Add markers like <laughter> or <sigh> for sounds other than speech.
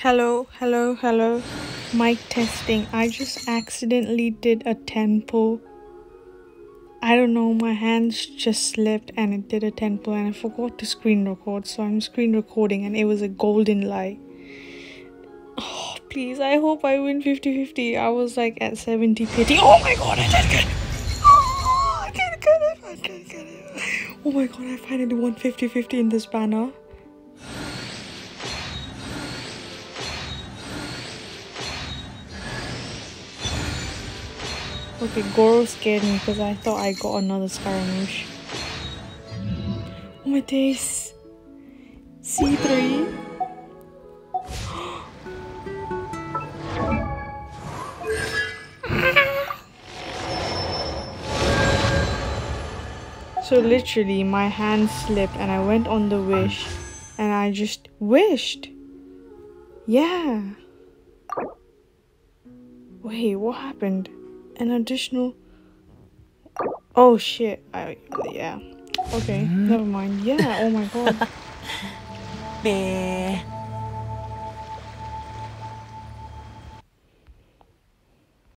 Hello, hello, hello. Mic testing. I just accidentally did a tempo. I don't know, my hands just slipped and it did a tempo and I forgot to screen record. So I'm screen recording and it was a golden light. Oh, please, I hope I win 50 50. I was like at 70 pity. Oh my god, I did good. Oh, I. I. Oh my god, I finally won 50 50 in this banner. Okay, Goro scared me because I thought I got another Scaramouche. Oh my days. C3. <gasps> so literally my hand slipped and I went on the wish and I just wished. Yeah. Wait, what happened? An additional oh shit. I, yeah. Okay mm-hmm. never mind. Yeah oh my god <laughs>